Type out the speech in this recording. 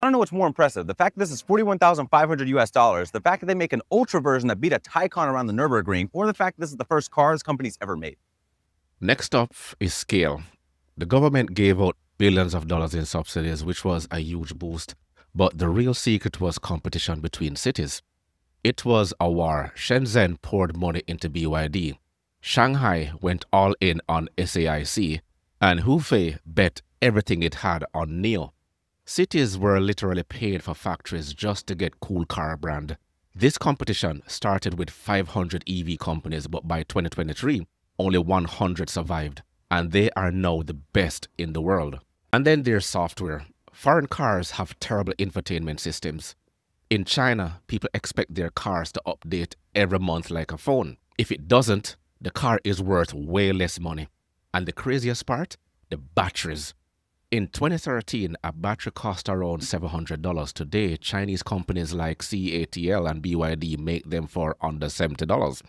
I don't know what's more impressive, the fact that this is 41,500 US dollars, the fact that they make an ultra version that beat a Taycan around the Nürburgring, or the fact that this is the first car this company's ever made. Next up is scale. The government gave out billions of dollars in subsidies, which was a huge boost. But the real secret was competition between cities. It was a war. Shenzhen poured money into BYD. Shanghai went all in on SAIC, and Hefei bet everything it had on NIO. Cities were literally paid for factories just to get cool car brand. This competition started with 500 EV companies, but by 2023, only 100 survived, and they are now the best in the world. And then there's software. Foreign cars have terrible infotainment systems. In China, people expect their cars to update every month like a phone. If it doesn't, the car is worth way less money. And the craziest part? The batteries. In 2013, a battery cost around $700. Today, Chinese companies like CATL and BYD make them for under $70.